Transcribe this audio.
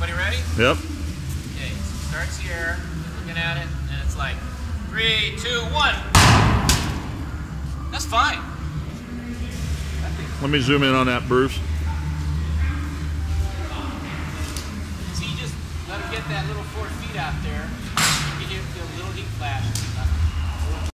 Yep. Okay, starts here, looking at it, and it's like three, two, one. That's fine. Let me zoom in on that, Bruce. See, just let him get that little four feet out there.